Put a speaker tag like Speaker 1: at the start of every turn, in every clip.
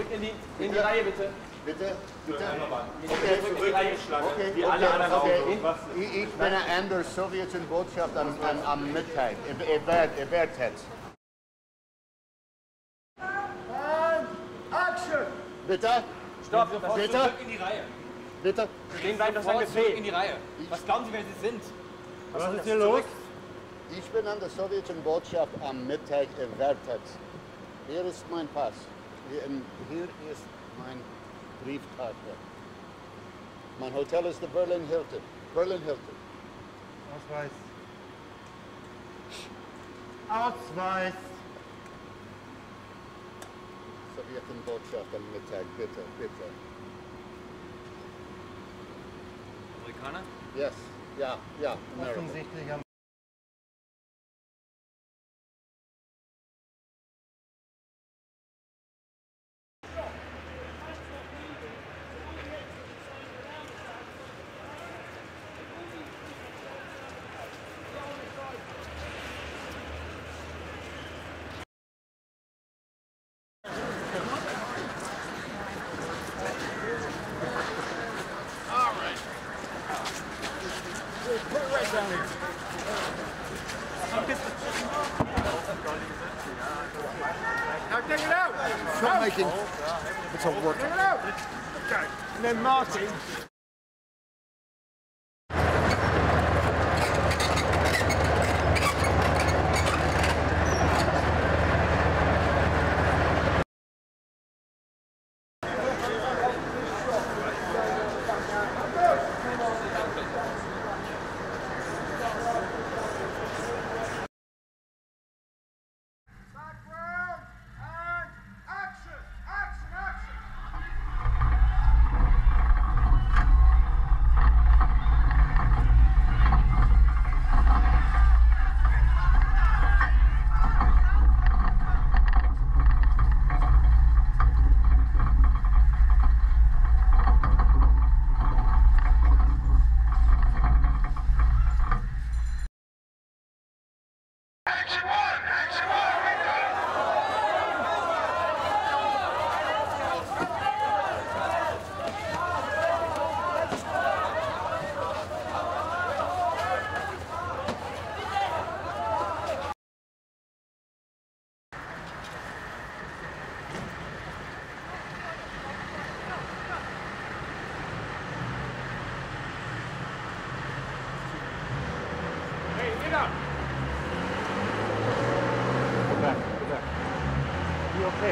Speaker 1: Zurück in die, in die Reihe bitte.
Speaker 2: Bitte? Bitte?
Speaker 1: Okay. Zurück in die Reihe.
Speaker 2: Okay,
Speaker 1: Wie alle anderen
Speaker 2: okay.
Speaker 1: auch.
Speaker 2: Ich, ich bin an der sowjetischen Botschaft am, am, am Mittag. Ich, ich werde ich werd jetzt.
Speaker 3: Action!
Speaker 2: Bitte?
Speaker 1: Stopp, sofort
Speaker 2: Bitte?
Speaker 1: zurück in die Reihe.
Speaker 2: Bitte?
Speaker 1: Stehen bleiben, das ist
Speaker 4: zurück in
Speaker 1: Befehl.
Speaker 4: die Reihe. Was glauben Sie, wer Sie sind?
Speaker 3: Was ist hier los?
Speaker 2: Ich bin an der sowjetischen Botschaft am Mittag. Jetzt. Hier ist mein Pass. Hier, in- hier ist mein Brieftasche. Hotel is the Berlin Hilton. Berlin Hilton.
Speaker 3: Ausweis. Ausweis.
Speaker 2: Sowjetenbotschaft am Mittag, bitte, bitte.
Speaker 4: Amerikaner?
Speaker 2: Yes, ja, ja, America.
Speaker 3: Offensichtlich am
Speaker 5: Now take it out.
Speaker 2: Filmmaking. It's a work.
Speaker 5: Take it out. Okay. And then Martin.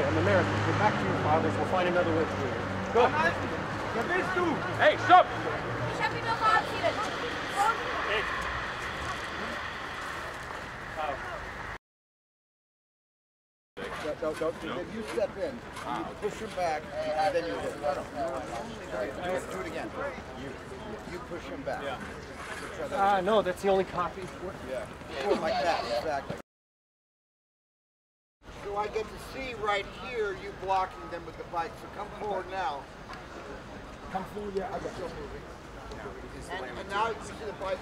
Speaker 1: I'm American. Go back to your fathers, we'll find another way through here. Go.
Speaker 5: Bist du?
Speaker 1: Hey, stopp!
Speaker 6: Ich hab ihn doch verabschiedet.
Speaker 2: No, no, no, you step in, you push him back, and then you hit. No. Do it, do it again. You, you push him back.
Speaker 1: Ah, no, that's the only copy.
Speaker 2: Yeah. Like that, exactly. I get to see right here you blocking them with the bike. So come forward now. Come forward, yeah. I got still moving. And, and now you see the bike.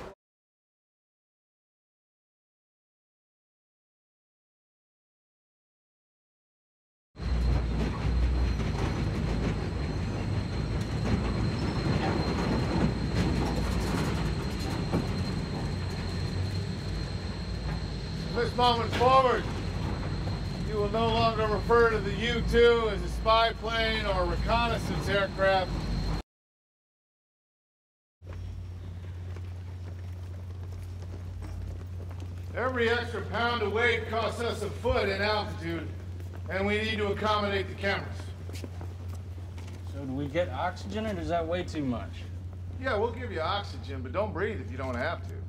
Speaker 7: This moment forward, you will no longer refer to the U-2 as a spy plane or reconnaissance aircraft. Every extra pound of weight costs us a foot in altitude, and we need to accommodate the cameras.
Speaker 8: So do we get oxygen or is that way too much?
Speaker 7: Yeah, we'll give you oxygen, but don't breathe if you don't have to.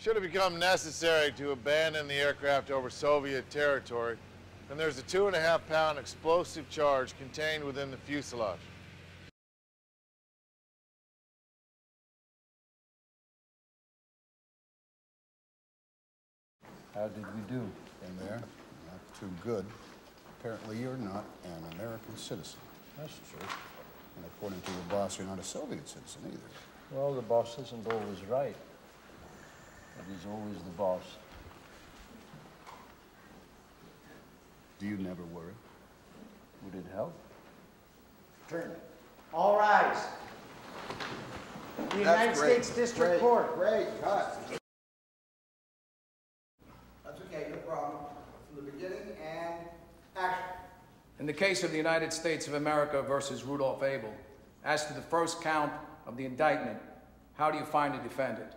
Speaker 7: Should it become necessary to abandon the aircraft over Soviet territory, then there's a two and a half pound explosive charge contained within the fuselage.
Speaker 2: How did we do in there? Not too good. Apparently you're not an American citizen.
Speaker 8: That's true.
Speaker 2: And according to your boss, you're not a Soviet citizen either.
Speaker 8: Well, the boss isn't always right. But he's always the boss.
Speaker 2: Do you never worry?
Speaker 8: Would it help?
Speaker 9: Turn. All rise. The United States District Court.
Speaker 2: Great, cut.
Speaker 9: That's okay, no problem. From the beginning and action.
Speaker 10: In the case of the United States of America versus Rudolph Abel, as to the first count of the indictment, how do you find the defendant?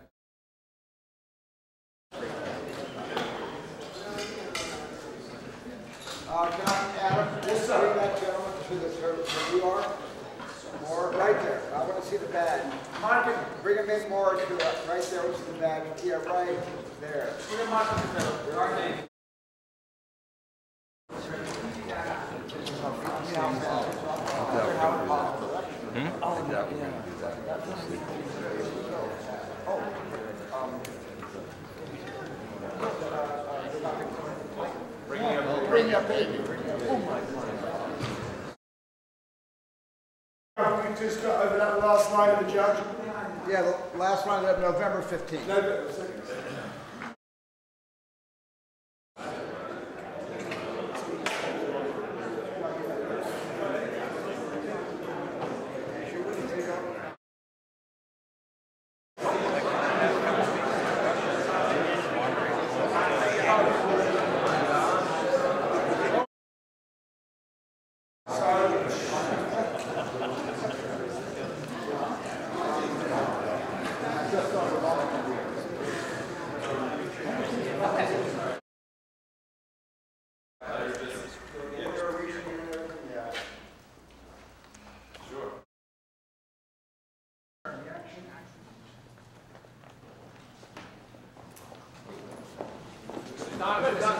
Speaker 9: Uh, I, Adam, just bring that gentleman to the, where you are? More, right there. I want to see the badge. Monica, bring him in more to, uh, right there, the badge. Yeah, right there. Bring him. There are names.
Speaker 2: Bring your baby.
Speaker 5: Oh, we just got over that last line of the judge.
Speaker 9: Yeah, the last one, of November 15th.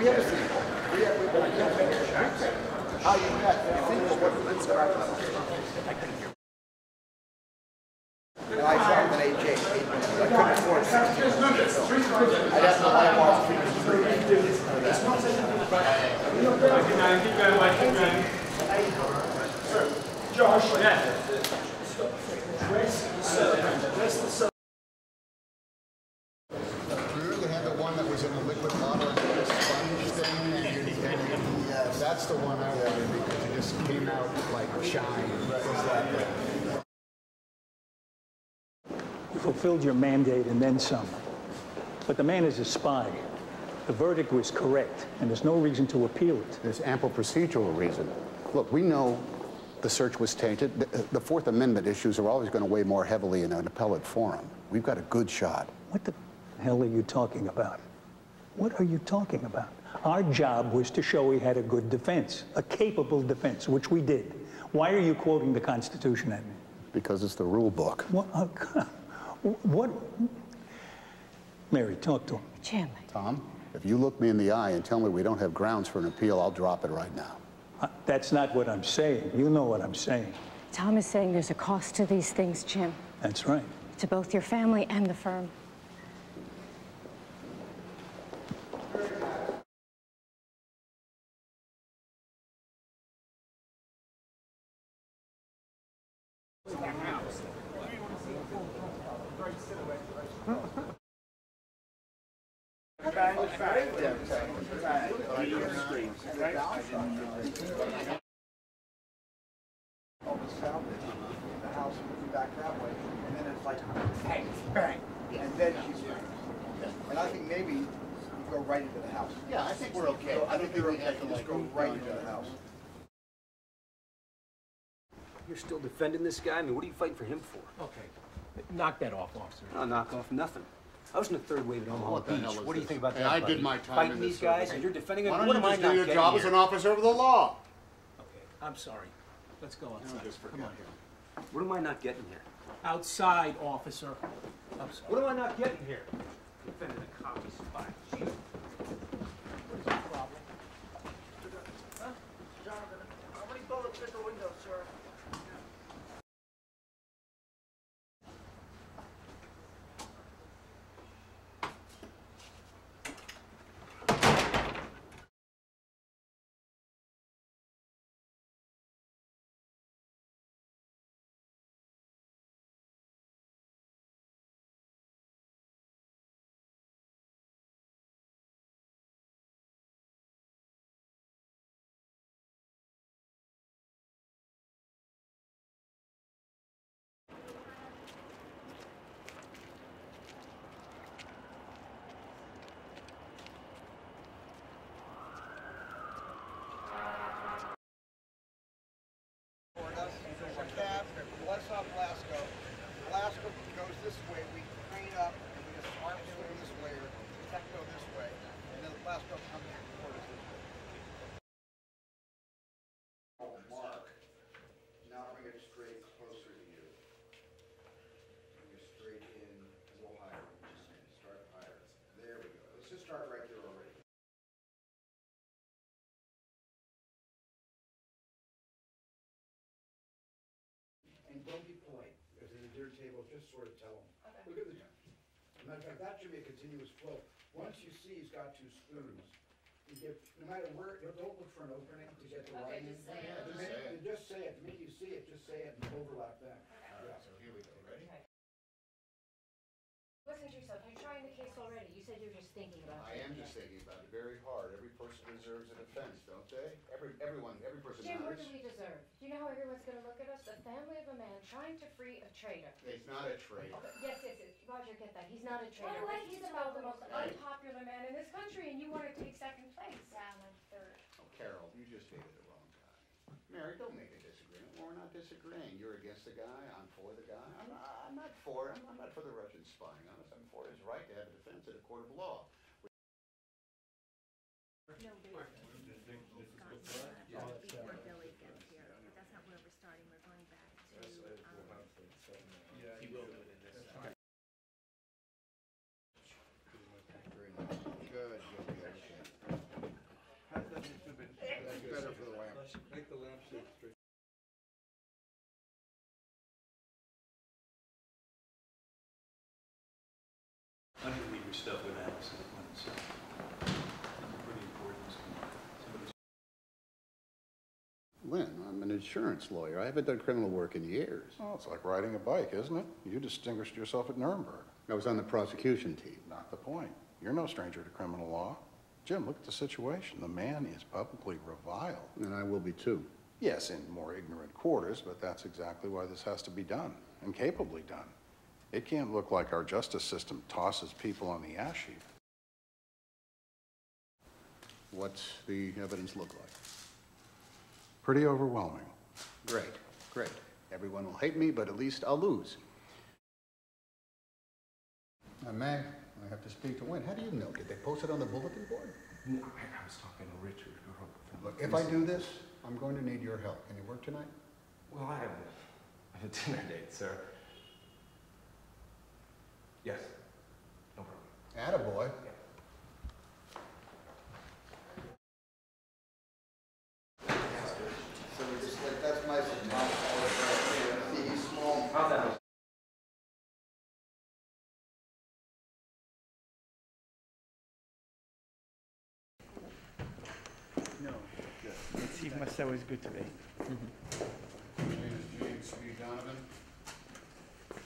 Speaker 9: We have a seat. We have, we have, we have, how you met, I think, or And I found an AJ, I couldn't afford sixteen. I'd have to buy one.
Speaker 5: Josh.
Speaker 2: You really had the one that was in the liquid bottle, the sponge thing, and you, and you, that's the one I wanted because it just came out like shine. Was.
Speaker 11: You fulfilled your mandate and then some. But the man is a spy. The verdict was correct, and there's no reason to appeal it.
Speaker 2: There's ample procedural reason. Look, we know the search was tainted. The, uh, the Fourth Amendment issues are always going to weigh more heavily in an appellate forum. We've got a good shot.
Speaker 11: What the hell are you talking about? What are you talking about? Our job was to show we had a good defense, a capable defense, which we did. Why are you quoting the Constitution at me?
Speaker 2: Because it's the rule book.
Speaker 11: What? uh, what? Mary, talk to him.
Speaker 6: Jim,
Speaker 2: Tom, if you look me in the eye and tell me we don't have grounds for an appeal, I'll drop it right now.
Speaker 11: Uh, That's not what I'm saying. You know what I'm saying.
Speaker 6: Tom is saying there's a cost to these things, Jim,
Speaker 11: That's right.
Speaker 6: to both your family and the firm.
Speaker 9: All was salvaged, the house moved back that way, and then it's like, bang, bang, and then she's bang. And I think maybe you go right into the house.
Speaker 2: Yeah, I think we're okay.
Speaker 9: So
Speaker 2: I
Speaker 9: I
Speaker 2: think
Speaker 9: think
Speaker 2: we
Speaker 9: you're okay, just go right into the house.
Speaker 4: You're still defending this guy? I mean, what are you fighting for him for?
Speaker 1: Okay. Knock that off, officer.
Speaker 4: I'll knock off nothing. I was in the third wave at Omaha
Speaker 2: What
Speaker 4: Beach. What do you
Speaker 2: this?
Speaker 4: think about
Speaker 2: Hey,
Speaker 4: that?
Speaker 2: I
Speaker 4: buddy?
Speaker 2: did my time
Speaker 4: Fighting
Speaker 2: in
Speaker 4: these guys,
Speaker 2: service.
Speaker 4: and you're defending them.
Speaker 2: Why don't
Speaker 4: what
Speaker 2: you
Speaker 4: am I
Speaker 2: just
Speaker 4: not
Speaker 2: do your job
Speaker 4: here?
Speaker 2: as an officer of the law?
Speaker 1: Okay, I'm sorry. Let's go outside.
Speaker 2: just
Speaker 1: Come on.
Speaker 2: him.
Speaker 4: What am I not getting here?
Speaker 1: Outside, officer. I'm sorry.
Speaker 4: What am I not getting here?
Speaker 12: defending a commie spy.
Speaker 9: Jonathan, how many bullets hit the window, sir? toward us. There's a cab that bless off Blasco. Blasco goes this way, we crane up, and we just arm swing this way, or tech go this way, and then Blasco comes toward us this way. Oh, Mark, now bring it straight closer to you. Bring it straight in, a little higher, start higher. There we go. Let's just start right there already. And don't be polite, because at a dinner table, just sort of tell them. Look at the, matter of fact, that should be a continuous flow. Once you see he's got two spoons, you get, no matter where, don't look for an opening to get the
Speaker 2: Okay,
Speaker 9: right.
Speaker 2: just say
Speaker 9: in.
Speaker 2: it.
Speaker 9: The minute- you Just say it, the minute you see it, just say it and overlap them. Yeah.
Speaker 2: So here we go, ready?
Speaker 13: Listen to yourself, you're trying the case already. You said you were just thinking about it.
Speaker 2: I
Speaker 13: it.
Speaker 2: am just thinking about it very hard. Every person deserves a defense, don't they? Every, everyone, every person
Speaker 13: Jim, what
Speaker 2: matters.
Speaker 13: do we deserve? Do you know how everyone's gonna look at us? The family of a man trying to free a traitor.
Speaker 2: It's not a traitor.
Speaker 13: Yes, yes, yes, Roger, get that. He's not a traitor.
Speaker 6: Well,
Speaker 13: but
Speaker 6: like
Speaker 13: he's
Speaker 6: he's
Speaker 13: about the most unpopular man in this country, and you wanna take second place.
Speaker 6: Down and third.
Speaker 2: Oh, Carol, you just hated the wrong guy. Mary, don't make a disagreement. We're not disagreeing. You're against the guy, I'm for the guy. I'm not, I'm not for, him. I'm not for the Russians spying on us. I'm for his right to have a defense at a court of law.
Speaker 14: No, there's, we've gotten that before Billy gets here, but that's not where we're starting, we're going back to, um,
Speaker 12: He will do it in this.
Speaker 2: Very nice. Good, good, good. That's better for the lamp.
Speaker 3: Make the lampshade straight.
Speaker 11: I'm gonna leave your stuff with Allison when it's, uh, pretty important. Somebody's
Speaker 2: Lynn, I'm an insurance lawyer. I haven't done criminal work in years.
Speaker 15: Well, it's like riding a bike, isn't it? You distinguished yourself at Nuremberg.
Speaker 2: I was on the prosecution team.
Speaker 15: Not the point. You're no stranger to criminal law. Jim, look at the situation. The man is publicly reviled.
Speaker 2: And I will be too.
Speaker 15: Yes, in more ignorant quarters, but that's exactly why this has to be done, and capably done. It can't look like our justice system tosses people on the ash heap.
Speaker 2: What's the evidence look like?
Speaker 15: Pretty overwhelming.
Speaker 2: Great, great. Everyone will hate me, but at least I'll lose. Uh, now, May, I have to speak to Wayne. How do you know? Did they post it on the bulletin board?
Speaker 12: No, I, I was talking to Richard. who wrote the-
Speaker 2: Look, if I do this, I'm going to need your help. Can you work tonight?
Speaker 12: Well, I have a, I have a dinner date, sir. Yes, no problem.
Speaker 2: Attaboy. So just like, that's my See, he's small.
Speaker 12: How's that?
Speaker 3: No. Steve must say was good today.
Speaker 2: James, James B. Donovan.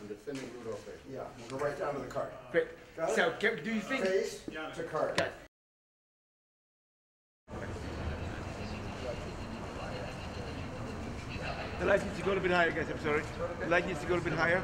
Speaker 2: I'm defending Rudolph Baker.
Speaker 9: Yeah, we'll go right down to the card.
Speaker 3: Great.
Speaker 9: Got it?
Speaker 3: So, ca- do you think?
Speaker 9: Face to card.
Speaker 3: Okay. The light needs to go a little bit higher, guys, I'm sorry. The light needs to go a little bit higher.